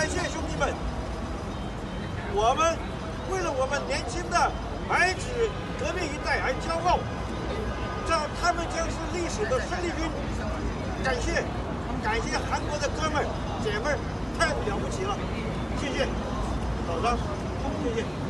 感谢兄弟们，我们为了我们年轻的白纸革命一代而骄傲，这他们将是历史的胜利军。感谢，感谢韩国的哥们儿姐们儿，太了不起了，谢谢，老张，谢谢。